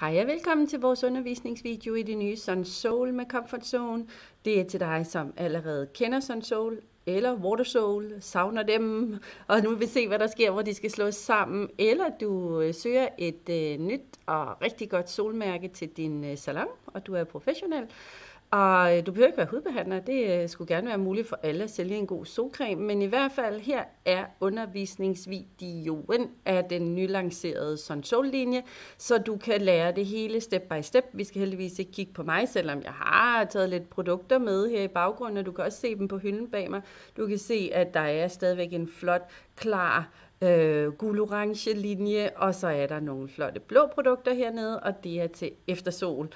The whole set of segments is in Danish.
Hej og velkommen til vores undervisningsvideo i det nye Sun Soul med Comfort Zone. Det er til dig, som allerede kender Sun Soul eller Water Soul, savner dem, og nu vil se, hvad der sker, hvor de skal slås sammen, eller du øh, søger et øh, nyt og rigtig godt solmærke til din øh, salon, og du er professionel, og øh, du behøver ikke være hudbehandler, det øh, skulle gerne være muligt for alle at sælge en god solcreme, men i hvert fald her er undervisningsvideoen af den nylancerede Sunsoul-linje, så du kan lære det hele step by step. Vi skal heldigvis ikke kigge på mig, selvom jeg har taget lidt produkter med her i baggrunden, og du kan også se dem på hylden bag mig. Du kan se, at der er stadigvæk en flot, klar øh, gul-orange linje, og så er der nogle flotte blå produkter hernede, og det er til eftersol.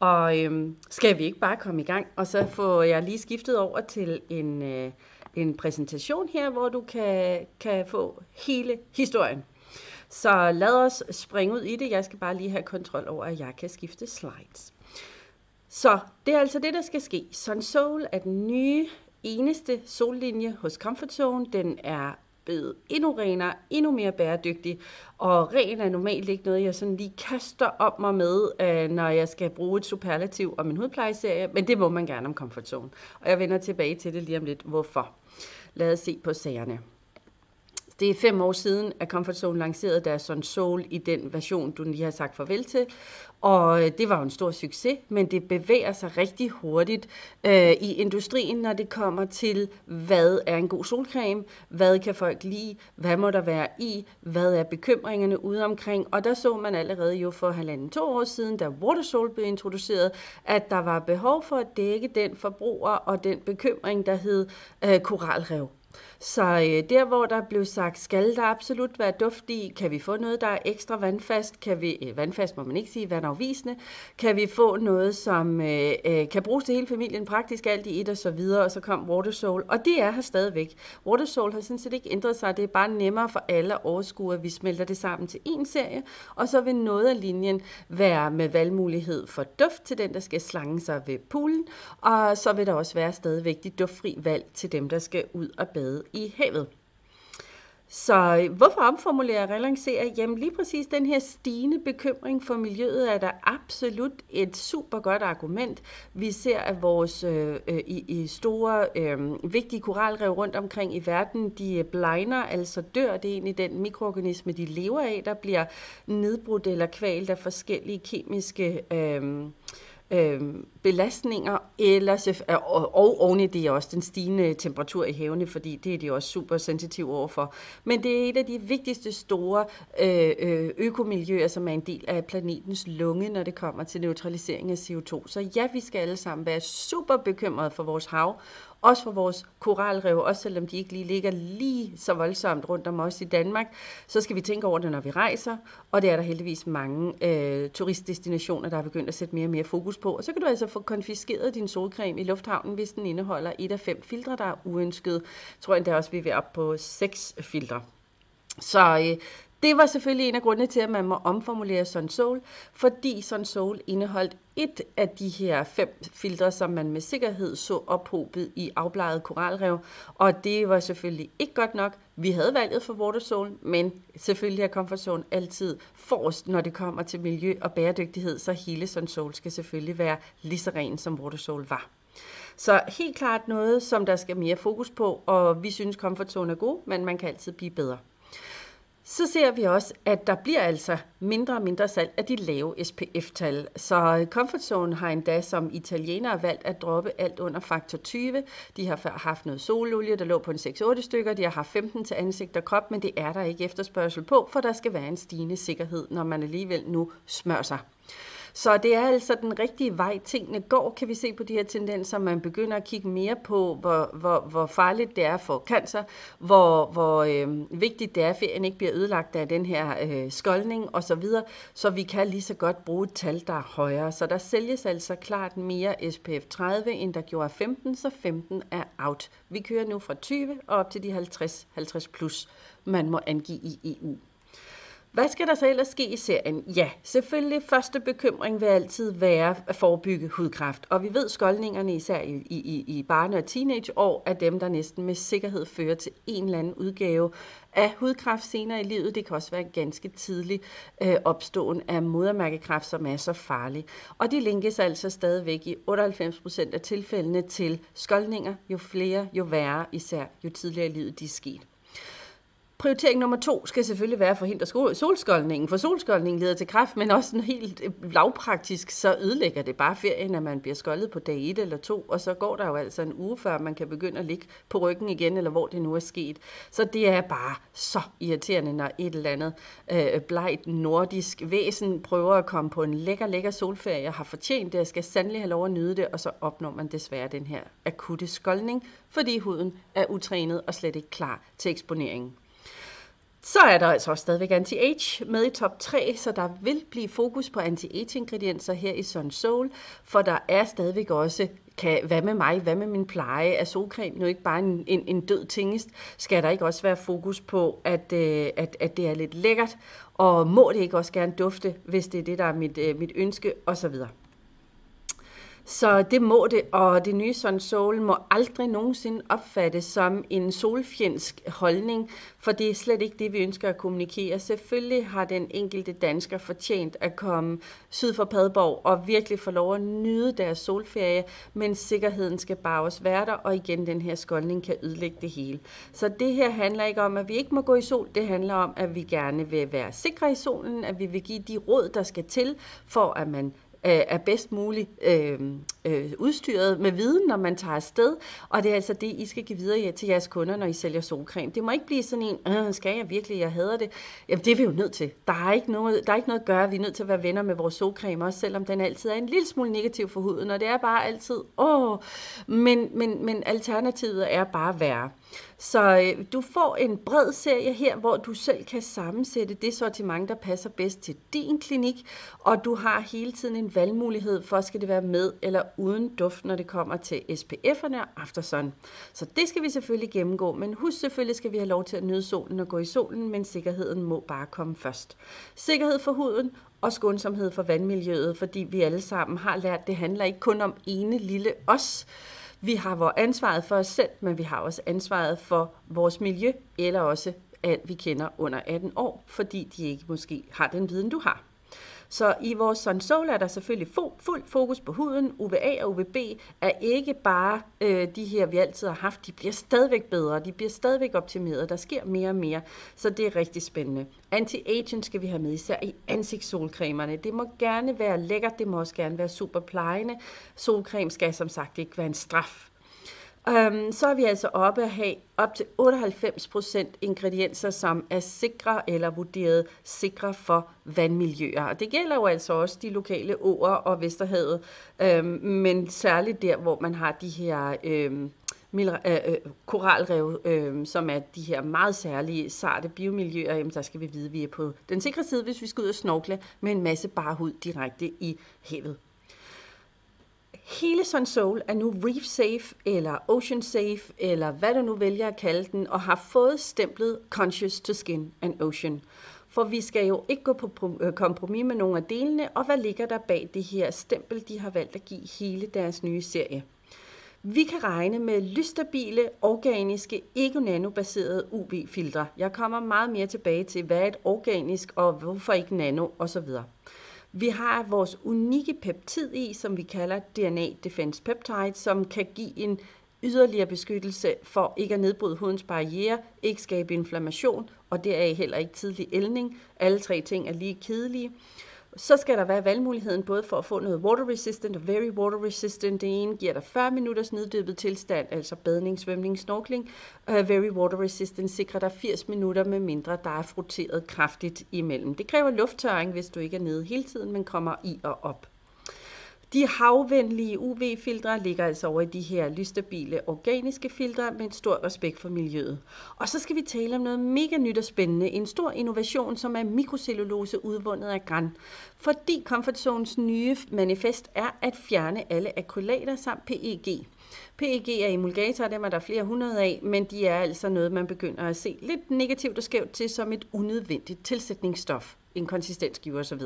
Og øhm, skal vi ikke bare komme i gang? Og så får jeg lige skiftet over til en, øh, en præsentation her, hvor du kan, kan få hele historien. Så lad os springe ud i det. Jeg skal bare lige have kontrol over, at jeg kan skifte slides. Så det er altså det, der skal ske. Sun Soul er den nye eneste sollinje hos Comfort Zone. Den er blevet endnu renere, endnu mere bæredygtig. Og ren er normalt ikke noget, jeg sådan lige kaster op mig med, øh, når jeg skal bruge et superlativ om en hudplejeserie, men det må man gerne om komfortzonen. Og jeg vender tilbage til det lige om lidt, hvorfor. Lad os se på sagerne. Det er fem år siden, at Comfort Zone lancerede deres Sun Soul i den version, du lige har sagt farvel til. Og øh, det var jo en stor succes, men det bevæger sig rigtig hurtigt øh, i industrien, når det kommer til, hvad er en god solcreme, hvad kan folk lide, hvad må der være i, hvad er bekymringerne ude omkring. Og der så man allerede jo for halvanden to år siden, da Watersol blev introduceret, at der var behov for at dække den forbruger og den bekymring, der hed øh, koralrev. Så øh, der, hvor der blev sagt, skal der absolut være duft i? Kan vi få noget, der er ekstra vandfast? Kan vi, øh, vandfast må man ikke sige, vandafvisende? Kan vi få noget, som øh, øh, kan bruges til hele familien, praktisk alt i et og så videre? Og så kom Water Soul, og det er her stadigvæk. Water Soul har sådan set ikke ændret sig. Det er bare nemmere for alle at overskue, at vi smelter det sammen til en serie. Og så vil noget af linjen være med valgmulighed for duft til den, der skal slange sig ved poolen. Og så vil der også være stadigvæk de duftfri valg til dem, der skal ud og bade i havet. Så øh, hvorfor omformulere og relancere? Jamen lige præcis den her stigende bekymring for miljøet er der absolut et super godt argument. Vi ser, at vores øh, øh, i, i store, øh, vigtige koralrev rundt omkring i verden, de øh, blegner, altså dør. Det er egentlig den mikroorganisme, de lever af, der bliver nedbrudt eller kvalt af forskellige kemiske øh, øh, belastninger, eller, øh, og, og oven i det er også den stigende temperatur i havene, fordi det er de også super sensitive overfor. Men det er et af de vigtigste store øh, øh, økomiljøer, som er en del af planetens lunge, når det kommer til neutralisering af CO2. Så ja, vi skal alle sammen være super bekymrede for vores hav, også for vores koralrev, også selvom de ikke lige ligger lige så voldsomt rundt om os i Danmark, så skal vi tænke over det, når vi rejser, og det er der heldigvis mange øh, turistdestinationer, der er begyndt at sætte mere og mere fokus på. Og så kan du altså få konfiskeret din solcreme i lufthavnen, hvis den indeholder et af fem filtre, der er uønsket. Jeg tror endda også, vi er op på seks filtre. Så øh, det var selvfølgelig en af grundene til, at man må omformulere Sun Soul, fordi Sun Soul indeholdt et af de her fem filtre, som man med sikkerhed så ophobet i afbladet koralrev, og det var selvfølgelig ikke godt nok. Vi havde valget for Water Soul, men selvfølgelig er Comfort Zone altid forrest, når det kommer til miljø og bæredygtighed, så hele Sun Soul skal selvfølgelig være lige så ren, som Water Soul var. Så helt klart noget, som der skal mere fokus på, og vi synes Comfort Zone er god, men man kan altid blive bedre. Så ser vi også, at der bliver altså mindre og mindre salg af de lave SPF-tal. Så Comfort Zone har endda som italienere valgt at droppe alt under faktor 20. De har haft noget sololie, der lå på en 6-8 stykker. De har haft 15 til ansigt og krop, men det er der ikke efterspørgsel på, for der skal være en stigende sikkerhed, når man alligevel nu smører sig. Så det er altså den rigtige vej, tingene går, kan vi se på de her tendenser. Man begynder at kigge mere på, hvor, hvor, hvor farligt det er for cancer, hvor, hvor øh, vigtigt det er, at ferien ikke bliver ødelagt af den her øh, skoldning osv., så, så vi kan lige så godt bruge et tal, der er højere. Så der sælges altså klart mere SPF 30, end der gjorde 15, så 15 er out. Vi kører nu fra 20 og op til de 50, 50 plus, man må angive i EU. Hvad skal der så ellers ske i serien? Ja, selvfølgelig første bekymring vil altid være at forebygge hudkræft. Og vi ved, at skoldningerne især i, i, i barne- og teenageår er dem, der næsten med sikkerhed fører til en eller anden udgave af hudkræft senere i livet. Det kan også være ganske tidlig øh, opståen af modermærkekræft, som er så farlig. Og de linkes altså stadigvæk i 98 procent af tilfældene til skoldninger. Jo flere, jo værre, især jo tidligere i livet de er sket. Prioritering nummer to skal selvfølgelig være at forhindre solskoldningen, for solskoldningen leder til kræft, men også sådan helt øh, lavpraktisk, så ødelægger det bare ferien, at man bliver skoldet på dag et eller to, og så går der jo altså en uge før, man kan begynde at ligge på ryggen igen, eller hvor det nu er sket. Så det er bare så irriterende, når et eller andet øh, blegt nordisk væsen prøver at komme på en lækker, lækker solferie, og har fortjent det, og skal sandelig have lov at nyde det, og så opnår man desværre den her akutte skoldning, fordi huden er utrænet og slet ikke klar til eksponeringen. Så er der altså også stadigvæk anti-age med i top 3, så der vil blive fokus på anti-age-ingredienser her i Sun Soul, for der er stadigvæk også kan, hvad med mig, hvad med min pleje? Er solcreme, nu ikke bare en, en, en død tingest, skal der ikke også være fokus på, at, øh, at, at det er lidt lækkert, og må det ikke også gerne dufte, hvis det er det, der er mit, øh, mit ønske, osv. Så det må det, og det nye Sun Soul må aldrig nogensinde opfattes som en solfjendsk holdning, for det er slet ikke det, vi ønsker at kommunikere. Selvfølgelig har den enkelte dansker fortjent at komme syd for Padborg og virkelig få lov at nyde deres solferie, men sikkerheden skal bare også være der, og igen, den her skoldning kan ødelægge det hele. Så det her handler ikke om, at vi ikke må gå i sol, det handler om, at vi gerne vil være sikre i solen, at vi vil give de råd, der skal til, for at man er bedst muligt øh, øh, udstyret med viden, når man tager afsted. Og det er altså det, I skal give videre til jeres kunder, når I sælger solcreme. Det må ikke blive sådan en, øh, skal jeg virkelig, jeg hader det. Jamen, det er vi jo nødt til. Der er, ikke noget, der er ikke noget at gøre. Vi er nødt til at være venner med vores solcreme, også selvom den altid er en lille smule negativ for huden. Og det er bare altid, åh, men, men, men alternativet er bare værre. Så øh, du får en bred serie her, hvor du selv kan sammensætte det sortiment, der passer bedst til din klinik, og du har hele tiden en valgmulighed for, skal det være med eller uden duft, når det kommer til SPF'erne og Aftersun. Så det skal vi selvfølgelig gennemgå, men husk selvfølgelig skal vi have lov til at nyde solen og gå i solen, men sikkerheden må bare komme først. Sikkerhed for huden og skånsomhed for vandmiljøet, fordi vi alle sammen har lært, det handler ikke kun om ene lille os, vi har vores ansvaret for os selv, men vi har også ansvaret for vores miljø, eller også alt vi kender under 18 år, fordi de ikke måske har den viden, du har. Så i vores Sun er der selvfølgelig fuld fokus på huden. UVA og UVB er ikke bare øh, de her, vi altid har haft. De bliver stadigvæk bedre, de bliver stadigvæk optimeret. Der sker mere og mere, så det er rigtig spændende. Anti-aging skal vi have med, især i ansigtssolcremerne. Det må gerne være lækkert, det må også gerne være super plejende. Solcreme skal som sagt ikke være en straf Um, så er vi altså oppe at have op til 98% ingredienser, som er sikre eller vurderet sikre for vandmiljøer. Og det gælder jo altså også de lokale åer og Vesterhavet, um, men særligt der, hvor man har de her um, koralrev, øh, som er de her meget særlige, sarte biomiljøer, jamen, der skal vi vide, at vi er på den sikre side, hvis vi skal ud og snorkle med en masse bare hud direkte i havet. Hele Sun Soul er nu Reef Safe, eller Ocean Safe, eller hvad du nu vælger at kalde den, og har fået stemplet Conscious to Skin and Ocean. For vi skal jo ikke gå på øh, kompromis med nogle af delene, og hvad ligger der bag det her stempel, de har valgt at give hele deres nye serie. Vi kan regne med lystabile, organiske, ikke-nanobaserede UV-filtre. Jeg kommer meget mere tilbage til, hvad er et organisk, og hvorfor ikke nano, osv. Vi har vores unikke peptid i, som vi kalder DNA Defense Peptide, som kan give en yderligere beskyttelse for ikke at nedbryde hudens barriere, ikke skabe inflammation, og deraf heller ikke tidlig ældning. Alle tre ting er lige kedelige. Så skal der være valgmuligheden både for at få noget water resistant og very water resistant. Det ene giver dig 40 minutters neddybet tilstand, altså badning, svømning, snorkling. Uh, very water resistant sikrer dig 80 minutter med mindre, der er froteret kraftigt imellem. Det kræver lufttørring, hvis du ikke er nede hele tiden, men kommer i og op. De havvenlige UV-filtre ligger altså over i de her lystabile organiske filtre med en stor respekt for miljøet. Og så skal vi tale om noget mega nyt og spændende. En stor innovation, som er mikrocellulose udvundet af græn. Fordi Comfort Zones nye manifest er at fjerne alle akrylater samt PEG. PEG er emulgator, dem er der flere hundrede af, men de er altså noget, man begynder at se lidt negativt og skævt til som et unødvendigt tilsætningsstof en konsistensgiver osv.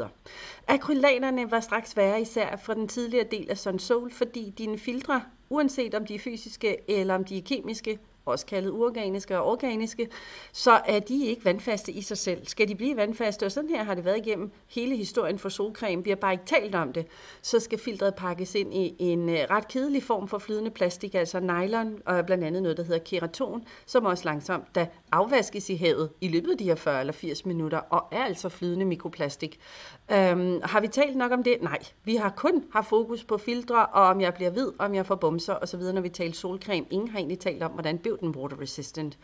Akrylaterne var straks værre især fra den tidligere del af Sun Sol, fordi dine filtre, uanset om de er fysiske eller om de er kemiske, også kaldet uorganiske og organiske, så er de ikke vandfaste i sig selv. Skal de blive vandfaste, og sådan her har det været igennem hele historien for solcreme, vi har bare ikke talt om det, så skal filtret pakkes ind i en øh, ret kedelig form for flydende plastik, altså nylon, og blandt andet noget, der hedder keraton, som også langsomt da afvaskes i havet i løbet af de her 40 eller 80 minutter, og er altså flydende mikroplastik. Øhm, har vi talt nok om det? Nej. Vi har kun haft fokus på filtre, og om jeg bliver hvid, om jeg får bumser osv., når vi taler solcreme. Ingen har egentlig talt om, hvordan blev den water resistant.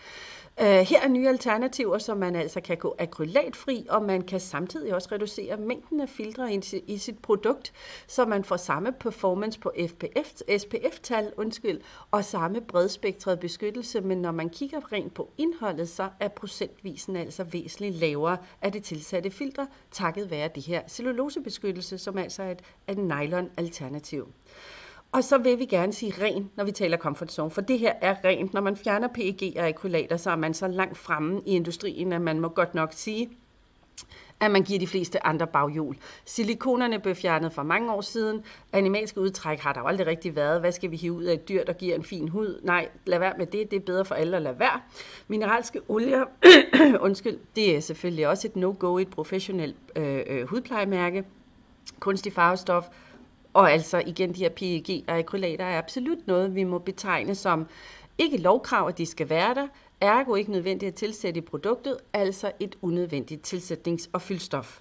Uh, her er nye alternativer, så man altså kan gå akrylatfri, og man kan samtidig også reducere mængden af filtre i, i sit produkt, så man får samme performance på FPF, SPF-tal, undskyld, og samme bredspektret beskyttelse, men når man kigger rent på indholdet, så er procentvisen altså væsentligt lavere af det tilsatte filtre, takket være det her cellulosebeskyttelse, som altså er et, et nylon-alternativ. Og så vil vi gerne sige ren, når vi taler comfort zone, for det her er rent. Når man fjerner PEG og akrylater, så er man så langt fremme i industrien, at man må godt nok sige, at man giver de fleste andre baghjul. Silikonerne blev fjernet for mange år siden. Animalske udtræk har der jo aldrig rigtig været. Hvad skal vi hive ud af et dyr, der giver en fin hud? Nej, lad være med det. Det er bedre for alle at lade være. Mineralske olier, undskyld, det er selvfølgelig også et no-go i et professionelt øh, øh, hudplejemærke. Kunstig farvestof, og altså igen, de her PEG og akrylater er absolut noget, vi må betegne som ikke lovkrav, at de skal være der, ergo ikke nødvendigt at tilsætte i produktet, altså et unødvendigt tilsætnings- og fyldstof.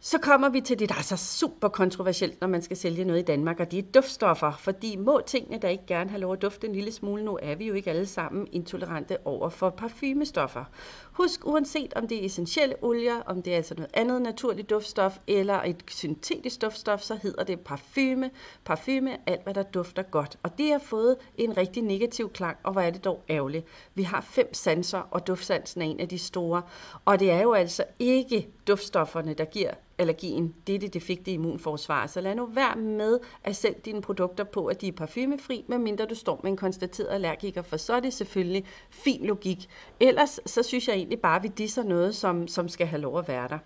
Så kommer vi til det, der er så super kontroversielt, når man skal sælge noget i Danmark, og det er duftstoffer. Fordi må tingene, der ikke gerne have lov at dufte en lille smule, nu er vi jo ikke alle sammen intolerante over for parfumestoffer. Husk, uanset om det er essentielle olier, om det er altså noget andet naturligt duftstof, eller et syntetisk duftstof, så hedder det parfume. Parfume er alt, hvad der dufter godt. Og det har fået en rigtig negativ klang, og hvor er det dog ærgerligt. Vi har fem sanser, og duftsansen er en af de store. Og det er jo altså ikke duftstofferne, der giver allergien. Det er det defekte immunforsvar. Så lad nu være med at sætte dine produkter på, at de er parfumefri, medmindre du står med en konstateret allergiker, for så er det selvfølgelig fin logik. Ellers så synes jeg egentlig bare, at vi disser noget, som, som skal have lov at være der.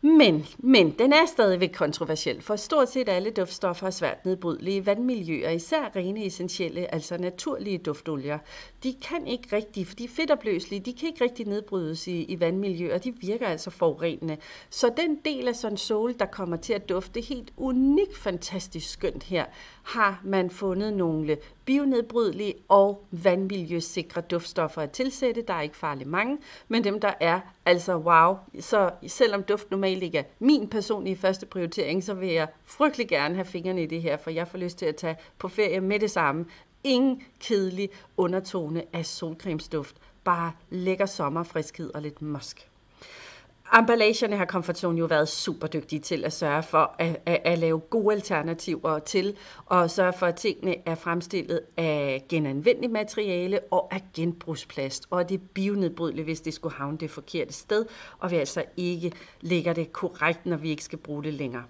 Men, men den er stadigvæk kontroversiel, for stort set alle duftstoffer er svært nedbrydelige vandmiljøer, især rene essentielle, altså naturlige duftolier. De kan ikke rigtig, for de er fedtopløselige, de kan ikke rigtig nedbrydes i, i vandmiljøer, de virker altså forurenende. Så den del af sådan sol, der kommer til at dufte helt unikt fantastisk skønt her, har man fundet nogle bionedbrydelige og vandmiljøsikre duftstoffer at tilsætte. Der er ikke farligt mange, men dem der er, altså wow. Så selvom duft normalt ikke er min personlige første prioritering, så vil jeg frygtelig gerne have fingrene i det her, for jeg får lyst til at tage på ferie med det samme. Ingen kedelig undertone af solcremesduft. Bare lækker sommerfriskhed og lidt mosk. Emballagerne har Comfortzone jo været super dygtige til at sørge for at, at, at lave gode alternativer til, og sørge for, at tingene er fremstillet af genanvendeligt materiale og af genbrugsplast, og det er bionedbrydeligt, hvis det skulle havne det forkerte sted, og vi altså ikke lægger det korrekt, når vi ikke skal bruge det længere.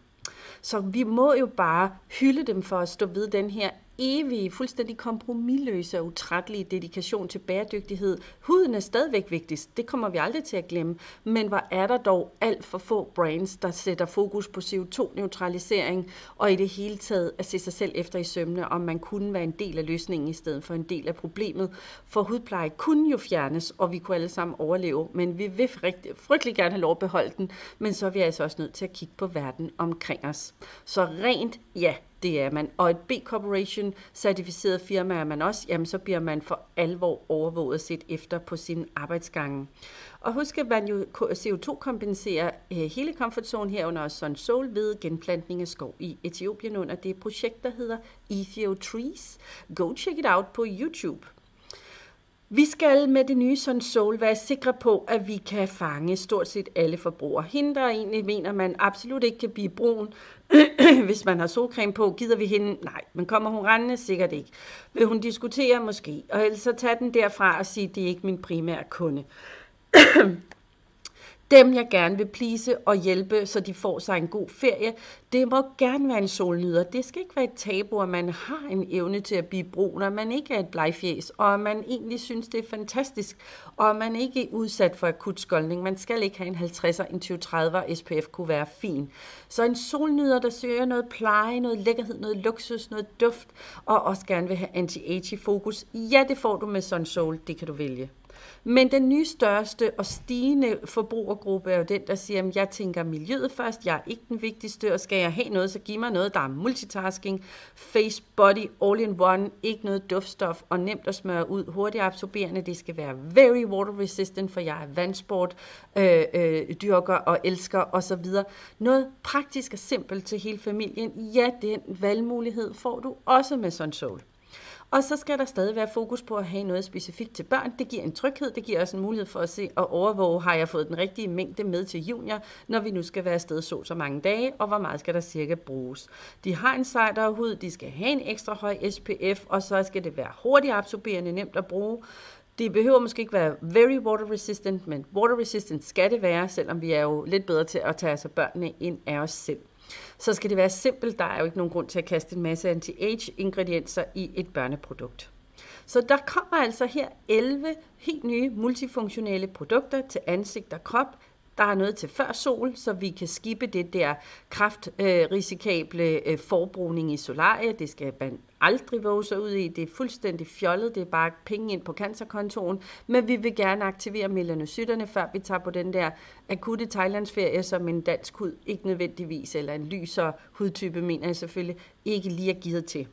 Så vi må jo bare hylde dem for at stå ved den her evige, fuldstændig kompromilløse og utrættelige dedikation til bæredygtighed. Huden er stadigvæk vigtigst, det kommer vi aldrig til at glemme, men hvor er der dog alt for få brands, der sætter fokus på CO2-neutralisering og i det hele taget at se sig selv efter i sømne, om man kunne være en del af løsningen i stedet for en del af problemet. For hudpleje kunne jo fjernes, og vi kunne alle sammen overleve, men vi vil rigtig, frygtelig gerne have lov at beholde den, men så er vi altså også nødt til at kigge på verden omkring os. Så rent, ja, det er man. Og et B-Corporation certificeret firma er man også, jamen så bliver man for alvor overvåget set efter på sin arbejdsgange. Og husk, at man jo CO2-kompenserer øh, hele Comfort Zone herunder også sådan sol ved genplantning af skov i Etiopien under det projekt, der hedder Ethio Trees. Go check it out på YouTube. Vi skal med det nye Sun Soul være sikre på, at vi kan fange stort set alle forbrugere. Hende, der egentlig mener, man absolut ikke kan blive brun, hvis man har solcreme på, gider vi hende? Nej, men kommer hun rendende? Sikkert ikke. Vil hun diskutere? Måske. Og ellers så tage den derfra og sige, det er ikke min primære kunde. dem, jeg gerne vil plise og hjælpe, så de får sig en god ferie. Det må gerne være en solnyder. Det skal ikke være et tabu, at man har en evne til at blive brun, og man ikke er et blegfjes, og man egentlig synes, det er fantastisk, og man ikke er udsat for akut skoldning. Man skal ikke have en 50'er, en 20-30'er, SPF kunne være fin. Så en solnyder, der søger noget pleje, noget lækkerhed, noget luksus, noget duft, og også gerne vil have anti-age fokus. Ja, det får du med Sun Soul, det kan du vælge. Men den nye største og stigende forbrugergruppe er jo den, der siger, at jeg tænker miljøet først, jeg er ikke den vigtigste, og skal jeg have noget, så giv mig noget, der er multitasking, face, body, all in one, ikke noget duftstof og nemt at smøre ud, hurtigt absorberende, det skal være very water resistant, for jeg er vandsport, øh, øh, dyrker og elsker osv. Noget praktisk og simpelt til hele familien, ja, den valgmulighed får du også med Sun Soul. Og så skal der stadig være fokus på at have noget specifikt til børn. Det giver en tryghed, det giver også en mulighed for at se og overvåge, har jeg fået den rigtige mængde med til junior, når vi nu skal være afsted så så mange dage, og hvor meget skal der cirka bruges. De har en sejtere hud, de skal have en ekstra høj SPF, og så skal det være hurtigt absorberende, nemt at bruge. Det behøver måske ikke være very water resistant, men water resistant skal det være, selvom vi er jo lidt bedre til at tage os af børnene end af os selv så skal det være simpelt. Der er jo ikke nogen grund til at kaste en masse anti-age ingredienser i et børneprodukt. Så der kommer altså her 11 helt nye multifunktionelle produkter til ansigt og krop, der er noget til før sol, så vi kan skippe det der kraftrisikable øh, forbrugning i solarie. Det skal man aldrig våge sig ud i. Det er fuldstændig fjollet. Det er bare penge ind på cancerkontoen. Men vi vil gerne aktivere melanocyterne, før vi tager på den der akutte Thailandsferie, som en dansk hud ikke nødvendigvis, eller en lyser hudtype, mener jeg selvfølgelig, ikke lige er givet til.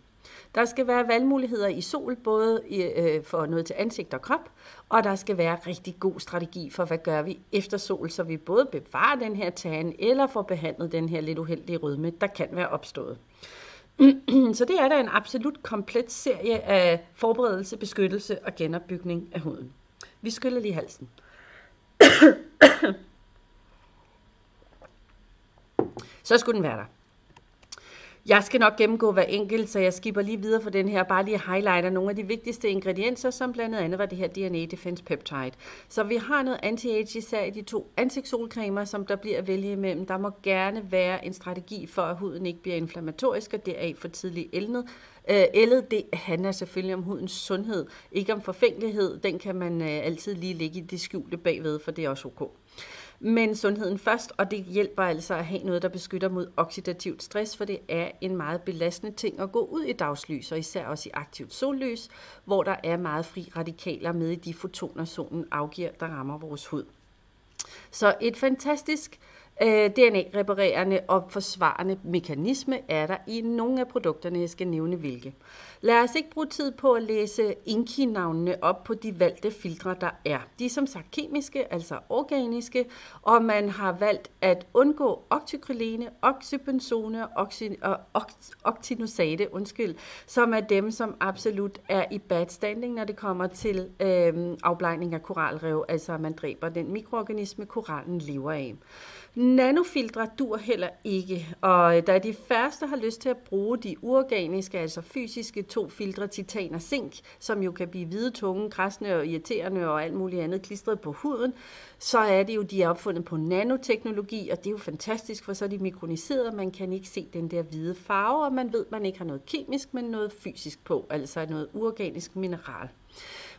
Der skal være valgmuligheder i sol, både øh, for noget til ansigt og krop, og der skal være rigtig god strategi for, hvad gør vi efter sol, så vi både bevarer den her tan, eller får behandlet den her lidt uheldige rødme, der kan være opstået. Så det er da en absolut komplet serie af forberedelse, beskyttelse og genopbygning af huden. Vi skyller lige halsen. Så skulle den være der. Jeg skal nok gennemgå hver enkelt, så jeg skipper lige videre for den her, bare lige highlighter nogle af de vigtigste ingredienser, som blandt andet var det her DNA Defense Peptide. Så vi har noget anti-age især i de to ansigtssolcremer, som der bliver at vælge imellem. Der må gerne være en strategi for, at huden ikke bliver inflammatorisk, og det er for tidligt elnet. Øh, ældet, det handler selvfølgelig om hudens sundhed, ikke om forfængelighed. Den kan man øh, altid lige lægge i det skjulte bagved, for det er også ok men sundheden først, og det hjælper altså at have noget, der beskytter mod oxidativt stress, for det er en meget belastende ting at gå ud i dagslys, og især også i aktivt sollys, hvor der er meget fri radikaler med i de fotoner, solen afgiver, der rammer vores hud. Så et fantastisk øh, DNA-reparerende og forsvarende mekanisme er der i nogle af produkterne, jeg skal nævne hvilke. Lad os ikke bruge tid på at læse Inki-navnene op på de valgte filtre, der er. De er som sagt kemiske, altså organiske, og man har valgt at undgå oktykrylene, oxybenzone og octinosate, undskyld, som er dem, som absolut er i bad standing, når det kommer til øh, afblejning af koralrev, altså at man dræber den mikroorganisme, korallen lever af. Nanofiltre dur heller ikke, og da de første har lyst til at bruge de uorganiske, altså fysiske to filtre, titan og zink, som jo kan blive hvide, tunge, græsne og irriterende og alt muligt andet klistret på huden, så er det jo, de er opfundet på nanoteknologi, og det er jo fantastisk, for så er de mikroniseret, man kan ikke se den der hvide farve, og man ved, at man ikke har noget kemisk, men noget fysisk på, altså noget uorganisk mineral.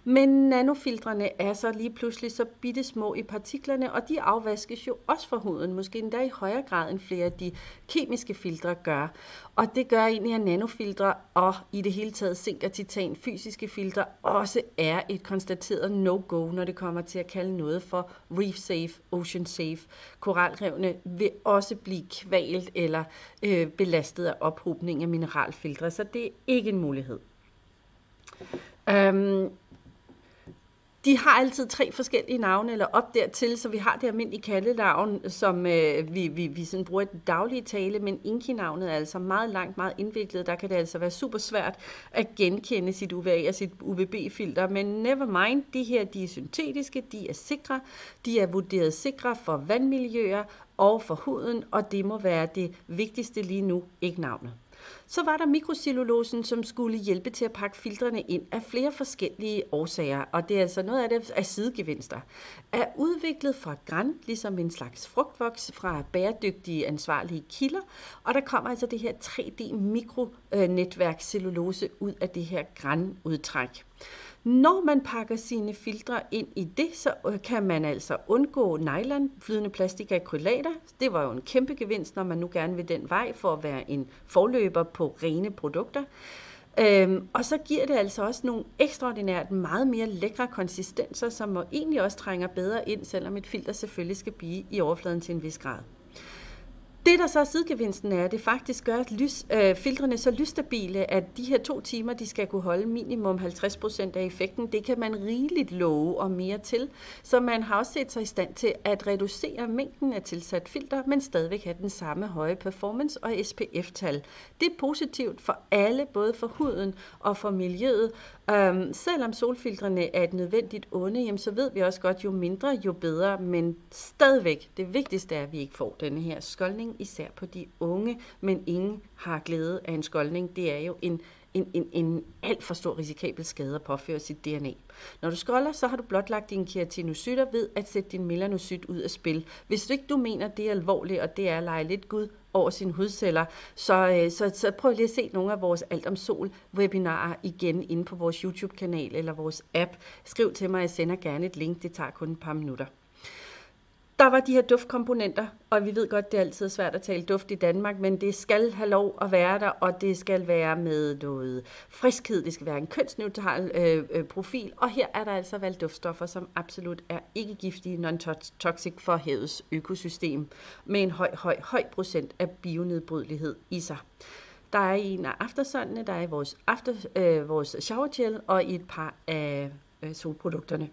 Men nanofiltrene er så lige pludselig så bitte små i partiklerne, og de afvaskes jo også fra huden, måske endda i højere grad end flere af de kemiske filtre gør. Og det gør egentlig, at nanofiltre og i det hele taget zink og titan fysiske filtre også er et konstateret no-go, når det kommer til at kalde noget for reef safe, ocean safe. Koralrevne vil også blive kvalt eller øh, belastet af ophobning af mineralfiltre, så det er ikke en mulighed. Um, de har altid tre forskellige navne, eller op dertil, så vi har det almindelige kaldenavn, som øh, vi, vi, vi sådan bruger i den daglige tale, men Inki-navnet er altså meget langt, meget indviklet. Der kan det altså være super svært at genkende sit UVA og sit UVB-filter, men never mind, de her de er syntetiske, de er sikre, de er vurderet sikre for vandmiljøer og for huden, og det må være det vigtigste lige nu, ikke navnet. Så var der mikrocellulosen, som skulle hjælpe til at pakke filtrene ind af flere forskellige årsager, og det er altså noget af det af sidegevinster. Er udviklet fra græn, ligesom en slags frugtvoks fra bæredygtige ansvarlige kilder, og der kommer altså det her 3D mikronetværk cellulose ud af det her grænudtræk. Når man pakker sine filtre ind i det, så øh, kan man altså undgå nylon, flydende plastik og akrylater. Det var jo en kæmpe gevinst, når man nu gerne vil den vej for at være en forløber på rene produkter. Øhm, og så giver det altså også nogle ekstraordinært meget mere lækre konsistenser, som egentlig også trænger bedre ind, selvom et filter selvfølgelig skal blive i overfladen til en vis grad. Det, der så er sidegevinsten er, det faktisk gør at lys, øh, filtrene så lysstabile, at de her to timer, de skal kunne holde minimum 50% af effekten. Det kan man rigeligt love og mere til. Så man har også set sig i stand til at reducere mængden af tilsat filter, men stadigvæk have den samme høje performance og SPF-tal. Det er positivt for alle, både for huden og for miljøet. Øhm, selvom solfiltrene er et nødvendigt onde, jamen, så ved vi også godt, jo mindre, jo bedre, men stadigvæk, det vigtigste er, at vi ikke får den her skoldning, især på de unge, men ingen har glæde af en skoldning. Det er jo en, en, en, en alt for stor risikabel skade at påføre sit DNA. Når du skolder, så har du blot lagt dine keratinocytter ved at sætte din melanocyt ud af spil. Hvis du ikke du mener, det er alvorligt, og det er at lege lidt Gud over sine hudceller, så, øh, så, så prøv lige at se nogle af vores Alt om Sol webinarer igen inde på vores YouTube-kanal eller vores app. Skriv til mig, jeg sender gerne et link. Det tager kun et par minutter der var de her duftkomponenter, og vi ved godt, det er altid svært at tale duft i Danmark, men det skal have lov at være der, og det skal være med noget friskhed, det skal være en kønsneutral øh, øh, profil, og her er der altså valgt duftstoffer, som absolut er ikke giftige, non-toxic for havets økosystem, med en høj, høj, høj procent af bionedbrydelighed i sig. Der er en af aftersøndene, der er i vores, after, øh, vores shower gel, og i et par af øh, solprodukterne.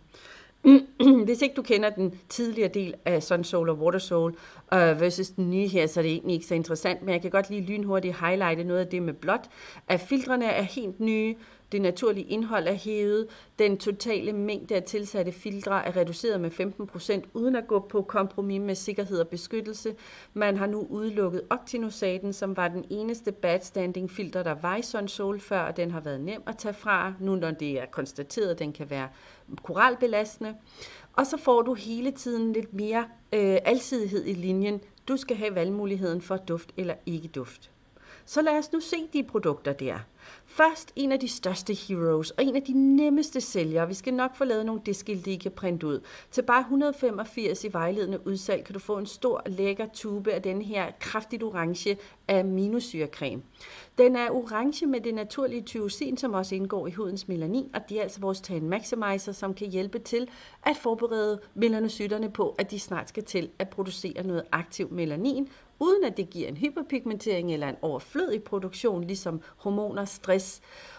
Hvis ikke du kender den tidligere del af Sun Soul og Water Soul uh, versus den nye her, så er det egentlig ikke så interessant, men jeg kan godt lige lynhurtigt highlighte noget af det med blot, at filtrene er helt nye, det naturlige indhold er hævet, den totale mængde af tilsatte filtre er reduceret med 15% uden at gå på kompromis med sikkerhed og beskyttelse. Man har nu udelukket Octinosaten, som var den eneste bad standing filter, der var i Sun Soul før, og den har været nem at tage fra, nu når det er konstateret, at den kan være koralbelastende. Og så får du hele tiden lidt mere øh, alsidighed i linjen. Du skal have valgmuligheden for duft eller ikke duft. Så lad os nu se de produkter der. Først en af de største heroes og en af de nemmeste sælgere. Vi skal nok få lavet nogle diskilte, I kan printe ud. Til bare 185 i vejledende udsalg kan du få en stor, lækker tube af den her kraftigt orange aminosyrecreme. Den er orange med det naturlige tyrosin, som også indgår i hudens melanin, og det er altså vores tan maximizer, som kan hjælpe til at forberede melanocyterne på, at de snart skal til at producere noget aktiv melanin, uden at det giver en hyperpigmentering eller en overflødig produktion, ligesom hormoner, stress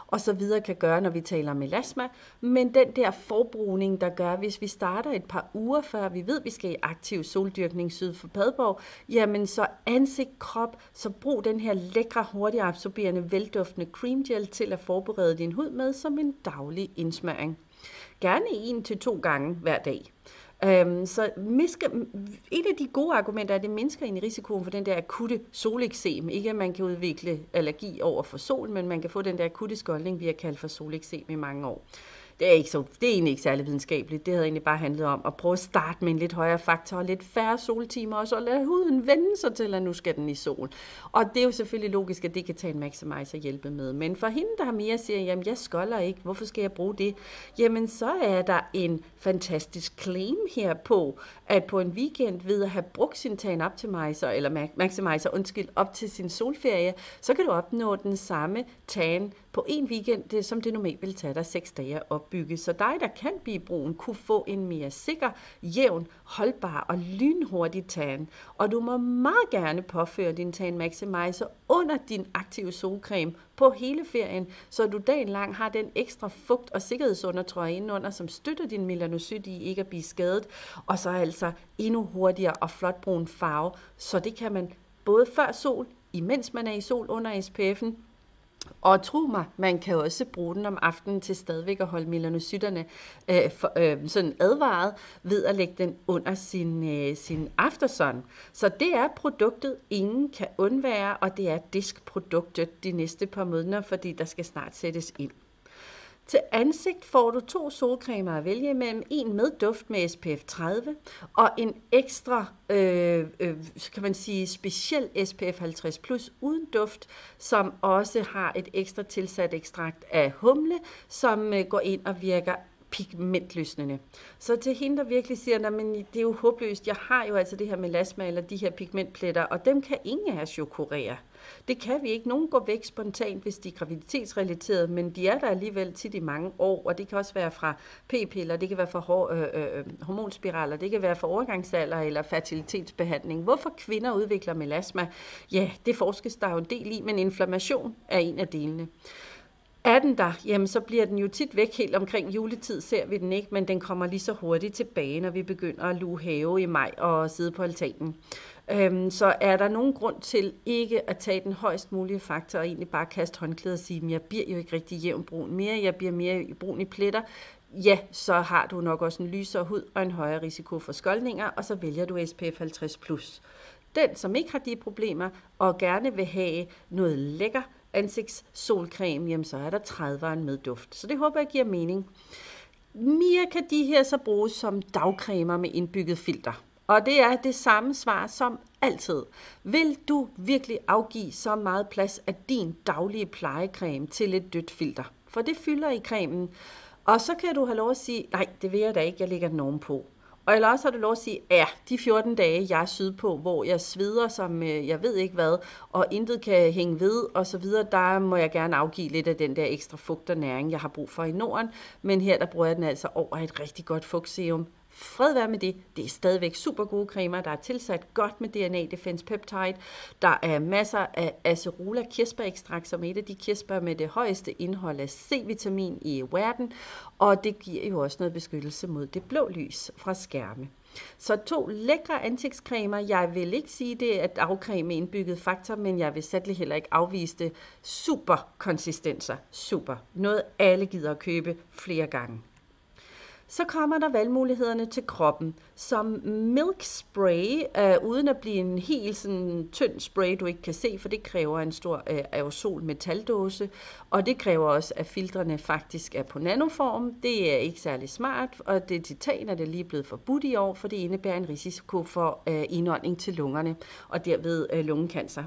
og så videre kan gøre, når vi taler om melasma. Men den der forbrugning, der gør, hvis vi starter et par uger før vi ved, at vi skal i aktiv soldyrkning syd for Padborg, jamen så ansigt, krop, så brug den her lækre, hurtigt absorberende, velduftende cream gel til at forberede din hud med som en daglig indsmøring. Gerne en til to gange hver dag. Øhm, så misker, et af de gode argumenter er, at det mindsker en risikoen for den der akutte soleksem. Ikke at man kan udvikle allergi over for sol, men man kan få den der akutte skoldning, vi har kaldt for soleksem i mange år det er, ikke så, det er egentlig ikke særlig videnskabeligt. Det havde egentlig bare handlet om at prøve at starte med en lidt højere faktor og lidt færre soltimer, og så lade huden vende sig til, at nu skal den i sol. Og det er jo selvfølgelig logisk, at det kan tage en maximizer hjælpe med. Men for hende, der har mere siger, jamen jeg skolder ikke, hvorfor skal jeg bruge det? Jamen så er der en fantastisk claim her på, at på en weekend ved at have brugt sin tan optimizer, eller maximizer, undskyld, op til sin solferie, så kan du opnå den samme tan på en weekend, det, som det normalt vil tage dig seks dage op opbygget, så dig, der kan blive brun, kunne få en mere sikker, jævn, holdbar og lynhurtig tan. Og du må meget gerne påføre din Tan Maximizer under din aktive solcreme på hele ferien, så du dagen lang har den ekstra fugt- og sikkerhedsundertrøje indenunder, som støtter din melanocyt i ikke at blive skadet, og så altså endnu hurtigere og flot brun farve, så det kan man både før sol, imens man er i sol under SPF'en, og tro mig, man kan også bruge den om aftenen til stadigvæk at holde melanocytterne øh, for, øh, sådan advaret ved at lægge den under sin, øh, sin aftersun. Så det er produktet, ingen kan undvære, og det er diskproduktet de næste par måneder, fordi der skal snart sættes ind. Til ansigt får du to solcremer at vælge imellem. En med duft med SPF 30 og en ekstra, øh, øh, kan man sige, speciel SPF 50 plus uden duft, som også har et ekstra tilsat ekstrakt af humle, som øh, går ind og virker pigmentløsnende. Så til hende, der virkelig siger, at det er jo håbløst, jeg har jo altså det her melasma eller de her pigmentpletter, og dem kan ingen af os jo kurere. Det kan vi ikke. Nogen går væk spontant, hvis de er graviditetsrelateret, men de er der alligevel tit i mange år, og det kan også være fra p-piller, det kan være fra hår, øh, øh, øh hormonspiraler, det kan være fra overgangsalder eller fertilitetsbehandling. Hvorfor kvinder udvikler melasma? Ja, det forskes der jo en del i, men inflammation er en af delene. Er den der, jamen så bliver den jo tit væk helt omkring juletid, ser vi den ikke, men den kommer lige så hurtigt tilbage, når vi begynder at luge have i maj og sidde på altanen. Øhm, så er der nogen grund til ikke at tage den højst mulige faktor og egentlig bare kaste håndklædet og sige, at jeg bliver jo ikke rigtig jævn brun mere, jeg bliver mere brun i pletter, ja, så har du nok også en lysere hud og en højere risiko for skoldninger, og så vælger du SPF 50+. Den, som ikke har de problemer og gerne vil have noget lækker ansigtssolcreme, jamen så er der 30'eren med duft. Så det håber jeg giver mening. Mere kan de her så bruges som dagcremer med indbygget filter. Og det er det samme svar som altid. Vil du virkelig afgive så meget plads af din daglige plejecreme til et dødt filter? For det fylder i cremen. Og så kan du have lov at sige, nej, det vil jeg da ikke, jeg lægger den ovenpå. Og eller også har du lov at sige, ja, de 14 dage, jeg er sydpå, hvor jeg sveder som øh, jeg ved ikke hvad, og intet kan hænge ved, og så videre, der må jeg gerne afgive lidt af den der ekstra fugt og næring, jeg har brug for i Norden. Men her, der bruger jeg den altså over et rigtig godt fugtserum Fred være med det. Det er stadigvæk super gode cremer, der er tilsat godt med DNA Defense Peptide. Der er masser af acerola kirsebærekstrakt, som er et af de kirsebær med det højeste indhold af C-vitamin i verden, og det giver jo også noget beskyttelse mod det blå lys fra skærme. Så to lækre ansigtscremer. Jeg vil ikke sige, det er dagcreme med indbygget faktor, men jeg vil sætte heller ikke afvise det. Super konsistenser. Super. Noget alle gider at købe flere gange. Så kommer der valgmulighederne til kroppen, som milk spray, øh, uden at blive en helt sådan tynd spray, du ikke kan se, for det kræver en stor øh, aerosol metaldåse, og det kræver også, at filtrene faktisk er på nanoform. Det er ikke særlig smart, og det titan er det lige blevet forbudt i år, for det indebærer en risiko for øh, indånding til lungerne, og derved øh, lungekancer.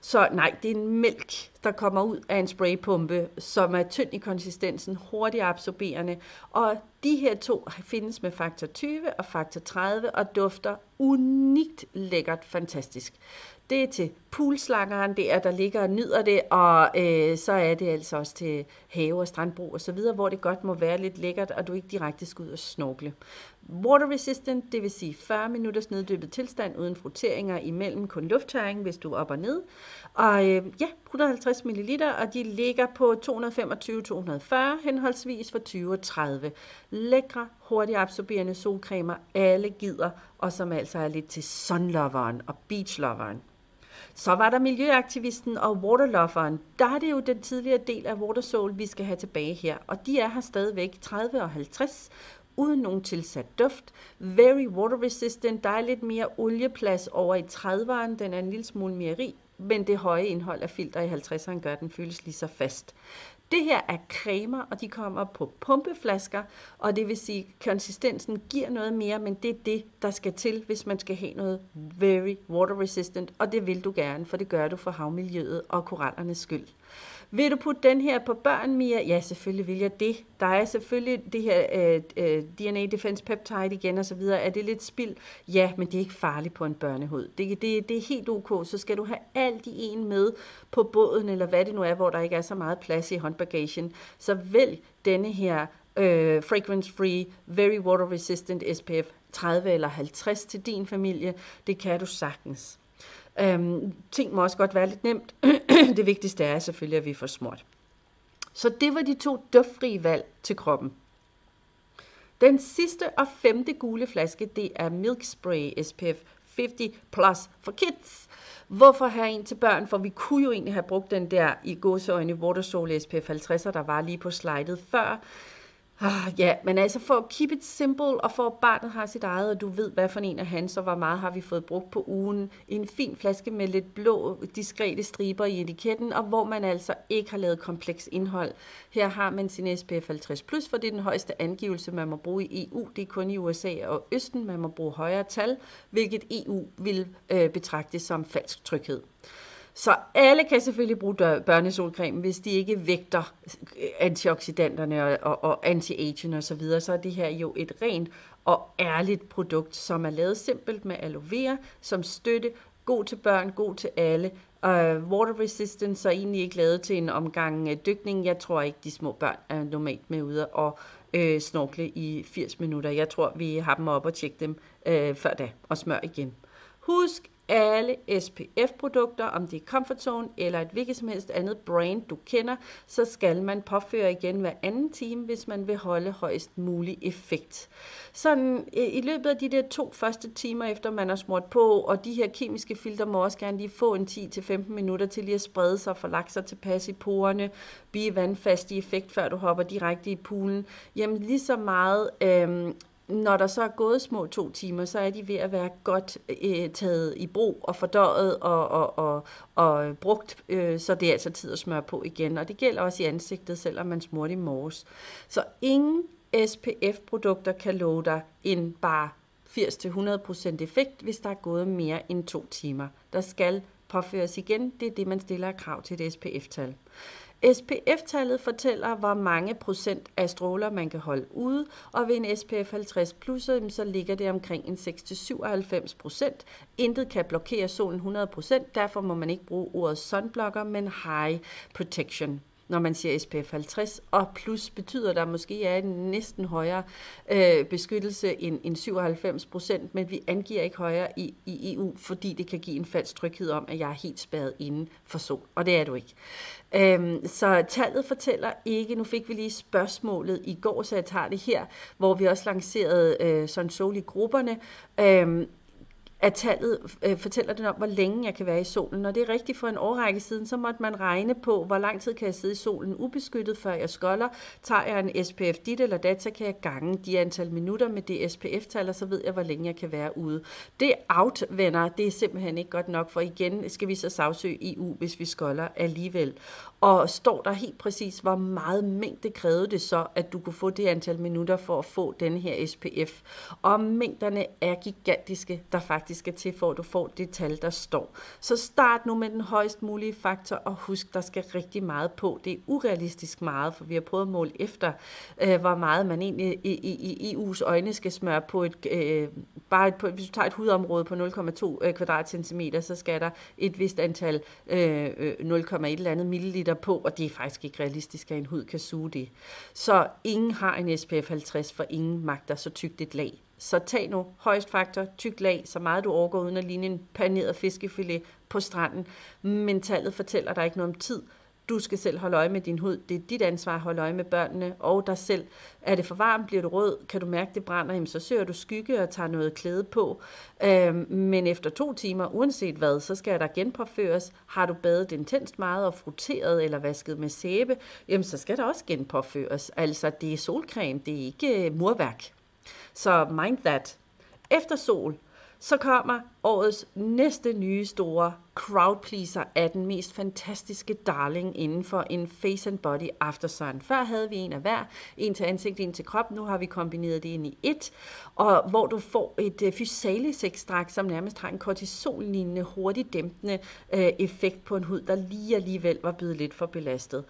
Så nej, det er en mælk, der kommer ud af en spraypumpe, som er tynd i konsistensen, hurtigt absorberende. Og de her to findes med faktor 20 og faktor 30 og dufter unikt lækkert fantastisk. Det er til poolslangeren det der, der ligger og nyder det, og øh, så er det altså også til have og strandbrug og så videre, hvor det godt må være lidt lækkert, og du ikke direkte skal ud og snorkle. Water resistant, det vil sige 40 minutters neddybet tilstand uden fruteringer imellem kun lufttæring, hvis du er op og ned. Og øh, ja, 150 ml, og de ligger på 225-240 henholdsvis for 20 og 30. Lækre, hurtigt absorberende solcremer, alle gider, og som altså er lidt til sunloveren og beachloveren. Så var der miljøaktivisten og waterloveren. Der er det jo den tidligere del af Watersoul, vi skal have tilbage her. Og de er her stadigvæk 30 og 50, uden nogen tilsat duft. Very water resistant. Der er lidt mere olieplads over i 30'eren. Den er en lille smule mere rig, men det høje indhold af filter i 50'eren gør, at den føles lige så fast. Det her er cremer, og de kommer på pumpeflasker, og det vil sige, at konsistensen giver noget mere, men det er det, der skal til, hvis man skal have noget very water resistant, og det vil du gerne, for det gør du for havmiljøet og korallernes skyld. Vil du putte den her på børn, Mia? Ja, selvfølgelig vil jeg det. Der er selvfølgelig det her øh, øh, uh, uh, DNA Defense Peptide igen og så videre. Er det lidt spild? Ja, men det er ikke farligt på en børnehud. Det, det, det er helt ok. Så skal du have alt i en med på båden, eller hvad det nu er, hvor der ikke er så meget plads i håndbagagen. Så vælg denne her øh, fragrance free, very water resistant SPF 30 eller 50 til din familie. Det kan du sagtens. Øhm, ting må også godt være lidt nemt det vigtigste er selvfølgelig, at vi får smurt. Så det var de to duftfrie valg til kroppen. Den sidste og femte gule flaske, det er Milk Spray SPF 50 Plus for Kids. Hvorfor have en til børn? For vi kunne jo egentlig have brugt den der i gåseøjne Watersol SPF 50'er, der var lige på slidet før. Ah, ja, men altså for at keep it simple, og for at barnet har sit eget, og du ved, hvad for en af hans, og hvor meget har vi fået brugt på ugen. En fin flaske med lidt blå, diskrete striber i etiketten, og hvor man altså ikke har lavet kompleks indhold. Her har man sin SPF 50+, for det er den højeste angivelse, man må bruge i EU. Det er kun i USA og Østen, man må bruge højere tal, hvilket EU vil øh, betragte som falsk tryghed. Så alle kan selvfølgelig bruge børnesolcreme, hvis de ikke vægter øh, antioxidanterne og, og, og anti-aging osv., så, videre, så er det her jo et rent og ærligt produkt, som er lavet simpelt med aloe vera, som støtte, god til børn, god til alle. Uh, water resistance er egentlig ikke lavet til en omgang uh, dykning. Jeg tror ikke, de små børn er normalt med ude og uh, snorkle i 80 minutter. Jeg tror, vi har dem op og tjekke dem uh, før da og smør igen. Husk, alle SPF-produkter, om det er Comfort Zone eller et hvilket som helst andet brand, du kender, så skal man påføre igen hver anden time, hvis man vil holde højst mulig effekt. Sådan i løbet af de der to første timer, efter man har smurt på, og de her kemiske filter må også gerne lige få en 10-15 minutter til lige at sprede sig og få sig tilpas i porerne, blive vandfast i effekt, før du hopper direkte i poolen. Jamen lige så meget øh, når der så er gået små to timer, så er de ved at være godt øh, taget i brug og fordøjet og, og, og, og brugt, øh, så det er altså tid at smøre på igen. Og det gælder også i ansigtet, selvom man smurte i morges. Så ingen SPF-produkter kan love dig en bare 80-100% effekt, hvis der er gået mere end to timer. Der skal påføres igen, det er det, man stiller krav til et SPF-tal. SPF-tallet fortæller, hvor mange procent af stråler man kan holde ude, og ved en SPF 50 plus, så ligger det omkring en 6-97 procent. Intet kan blokere solen 100 procent, derfor må man ikke bruge ordet sunblocker, men high protection når man siger SPF 50, og plus betyder der måske er en næsten højere øh, beskyttelse end, end 97 procent, men vi angiver ikke højere i, i EU, fordi det kan give en falsk tryghed om, at jeg er helt spadet inden for sol, og det er du ikke. Øhm, så tallet fortæller ikke, nu fik vi lige spørgsmålet i går, så jeg tager det her, hvor vi også lancerede øh, sådan sol i grupperne, øhm, at tallet øh, fortæller den om, hvor længe jeg kan være i solen. Når det er rigtigt for en årrække siden, så måtte man regne på, hvor lang tid kan jeg sidde i solen ubeskyttet, før jeg skolder. Tager jeg en SPF dit eller dat, så kan jeg gange de antal minutter med det SPF-tal, og så ved jeg, hvor længe jeg kan være ude. Det out, venner, det er simpelthen ikke godt nok, for igen skal vi så sagsøge EU, hvis vi skolder alligevel. Og står der helt præcis, hvor meget mængde krævede det så, at du kunne få det antal minutter for at få den her SPF. Og mængderne er gigantiske, der faktisk er til, for at du får det tal, der står. Så start nu med den højst mulige faktor, og husk, der skal rigtig meget på. Det er urealistisk meget, for vi har prøvet at måle efter, øh, hvor meget man egentlig i, i, i EU's øjne skal smøre på et, øh, bare et, på, hvis du tager et hudområde på 0,2 øh, kvadratcentimeter, så skal der et vist antal øh, øh 0,1 eller andet milliliter på, og det er faktisk ikke realistisk, at en hud kan suge det. Så ingen har en SPF 50, for ingen magter så tykt et lag. Så tag nu højst faktor, tyk lag, så meget du overgår uden at ligne en paneret fiskefilet på stranden. Men tallet fortæller dig ikke noget om tid, du skal selv holde øje med din hud. Det er dit ansvar at holde øje med børnene og dig selv. Er det for varmt, bliver du rød, kan du mærke, det brænder, jamen, så søger du skygge og tager noget klæde på. Øhm, men efter to timer, uanset hvad, så skal der genpåføres. Har du badet intenst meget og froteret eller vasket med sæbe, jamen så skal der også genpåføres. Altså, det er solcreme, det er ikke øh, murværk. Så mind that. Efter sol, så kommer årets næste nye store crowd pleaser af den mest fantastiske darling inden for en face and body after sun. Før havde vi en af hver, en til ansigt, en til krop. Nu har vi kombineret det ind i et, og hvor du får et uh, physalis ekstrakt, som nærmest har en kortisonlignende, hurtigt dæmpende øh, effekt på en hud, der lige alligevel var blevet lidt for belastet.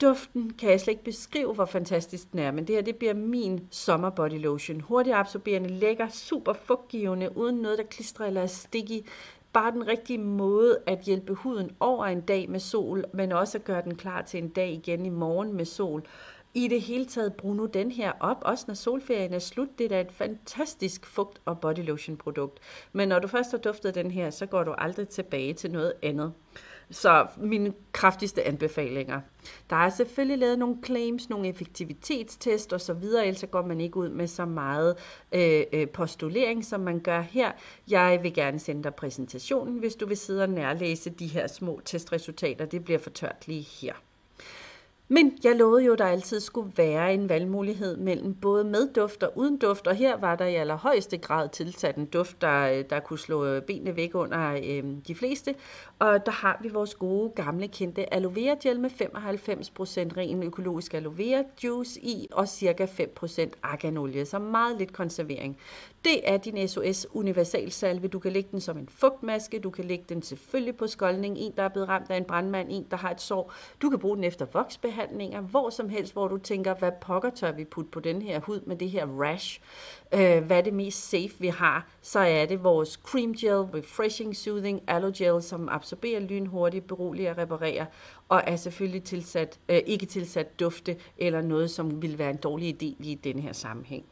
Duften kan jeg slet ikke beskrive, hvor fantastisk den er, men det her det bliver min sommer body lotion. Hurtigt absorberende, lækker, super fugtgivende, uden noget, der klistrer eller er sticky. Bare den rigtige måde at hjælpe huden over en dag med sol, men også at gøre den klar til en dag igen i morgen med sol I det hele taget, brug nu den her op, også når solferien er slut. Det er da et fantastisk fugt- og body lotion produkt. Men når du først har duftet den her, så går du aldrig tilbage til noget andet. Så mine kraftigste anbefalinger. Der er selvfølgelig lavet nogle claims, nogle effektivitetstest og så videre, ellers går man ikke ud med så meget øh, øh, postulering, som man gør her. Jeg vil gerne sende dig præsentationen, hvis du vil sidde og nærlæse de her små testresultater. Det bliver for tørt lige her. Men jeg lovede jo, at der altid skulle være en valgmulighed mellem både med duft og uden duft, og her var der i allerhøjeste grad tilsat en duft, der, øh, der kunne slå benene væk under øh, de fleste. Og der har vi vores gode, gamle, kendte aloe vera gel med 95% ren økologisk aloe vera juice i, og cirka 5% arganolie, så meget lidt konservering. Det er din SOS universalsalve. Du kan lægge den som en fugtmaske, du kan lægge den selvfølgelig på skoldning, en der er blevet ramt af en brandmand, en der har et sår. Du kan bruge den efter voksbehandlinger, hvor som helst, hvor du tænker, hvad pokker tør vi putte på den her hud med det her rash? Øh, hvad er det mest safe, vi har? Så er det vores cream gel, refreshing, soothing, aloe gel, som absorberer lynhurtigt, beroliger og reparerer, og er selvfølgelig tilsat, øh, ikke tilsat dufte eller noget, som vil være en dårlig idé i den her sammenhæng.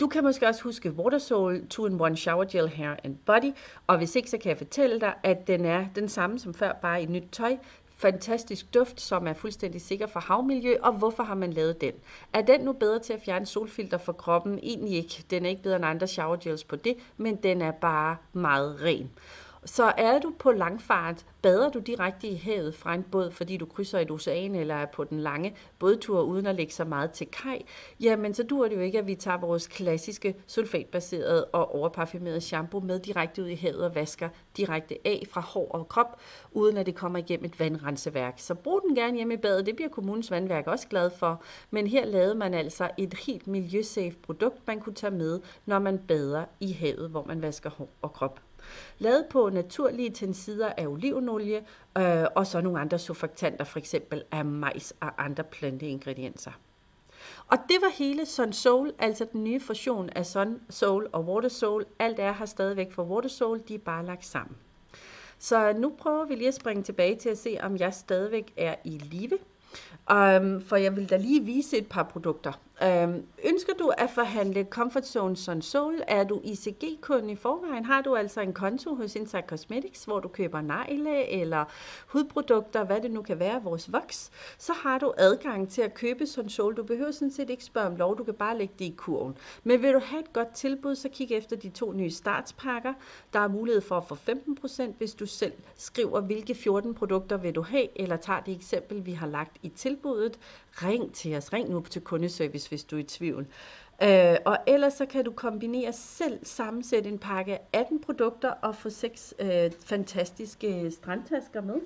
Du kan måske også huske Watersol 2-in-1 Shower Gel Hair and Body, og hvis ikke, så kan jeg fortælle dig, at den er den samme som før, bare i nyt tøj. Fantastisk duft, som er fuldstændig sikker for havmiljø, og hvorfor har man lavet den? Er den nu bedre til at fjerne solfilter fra kroppen? Egentlig ikke. Den er ikke bedre end andre shower gels på det, men den er bare meget ren. Så er du på langfart, bader du direkte i havet fra en båd, fordi du krydser et ocean eller er på den lange bådtur uden at lægge så meget til kaj, jamen så dur det jo ikke, at vi tager vores klassiske sulfatbaserede og overparfumerede shampoo med direkte ud i havet og vasker direkte af fra hår og krop, uden at det kommer igennem et vandrenseværk. Så brug den gerne hjemme i badet, det bliver kommunens vandværk også glad for. Men her lavede man altså et helt miljøsafe produkt, man kunne tage med, når man bader i havet, hvor man vasker hår og krop lavet på naturlige tensider af olivenolie øh, og så nogle andre surfaktanter, for eksempel af majs og andre planteingredienser. Og det var hele Sun Soul, altså den nye fusion af Sun Soul og Water Soul. Alt er her stadigvæk for Water Soul, de er bare lagt sammen. Så nu prøver vi lige at springe tilbage til at se, om jeg stadigvæk er i live. Um, for jeg vil da lige vise et par produkter. Øhm, ønsker du at forhandle Comfort Zone Sun Soul? Er du ICG-kunde i forvejen? Har du altså en konto hos Insight Cosmetics, hvor du køber negle eller hudprodukter, hvad det nu kan være, vores voks, så har du adgang til at købe Sun Soul. Du behøver sådan set ikke spørge om lov, du kan bare lægge det i kurven. Men vil du have et godt tilbud, så kig efter de to nye startspakker. Der er mulighed for at få 15%, hvis du selv skriver, hvilke 14 produkter vil du have, eller tager det eksempel, vi har lagt i tilbuddet. Ring til os. Ring nu til kundeservice, hvis du er i tvivl. Øh, og ellers så kan du kombinere selv, sammensætte en pakke af 18 produkter og få seks øh, fantastiske strandtasker med.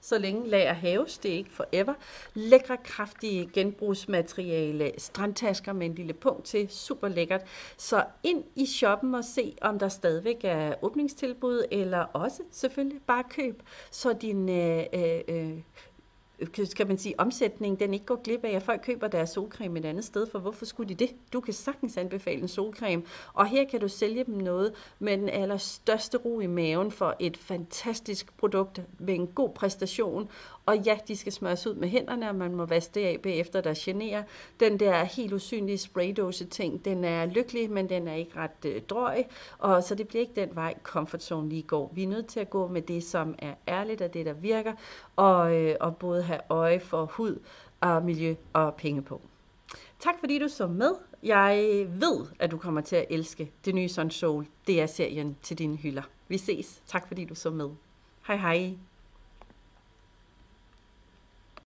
Så længe lager haves, det er ikke forever. Lækre, kraftige genbrugsmateriale, strandtasker med en lille punkt til, super lækkert. Så ind i shoppen og se, om der stadigvæk er åbningstilbud, eller også selvfølgelig bare køb, så din øh, øh, øh Øh, kan man sige, omsætning, den ikke går glip af, at folk køber deres solcreme et andet sted, for hvorfor skulle de det? Du kan sagtens anbefale en solcreme, og her kan du sælge dem noget med den allerstørste ro i maven for et fantastisk produkt med en god præstation, og ja, de skal smøres ud med hænderne, og man må vaske det af bagefter, der generer. Den der helt usynlige spraydose ting, den er lykkelig, men den er ikke ret øh, drøg, og så det bliver ikke den vej, comfort zone lige går. Vi er nødt til at gå med det, som er ærligt, og det, der virker, og, øh, og både have øje for hud og miljø og penge på. Tak fordi du så med. Jeg ved, at du kommer til at elske det nye Sun Soul. Det er serien til dine hylder. Vi ses. Tak fordi du så med. Hej hej.